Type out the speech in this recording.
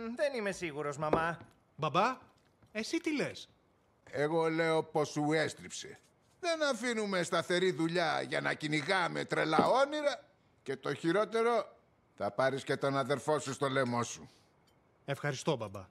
Δεν είμαι σίγουρος, μαμά. Μπαμπά, εσύ τι λες; Εγώ λέω πως σου έστριψε. Δεν αφήνουμε σταθερή δουλειά για να κυνηγάμε τρελά όνειρα και το χειρότερο θα πάρεις και τον αδερφό σου στο λαιμό σου. Ευχαριστώ, μπαμπά.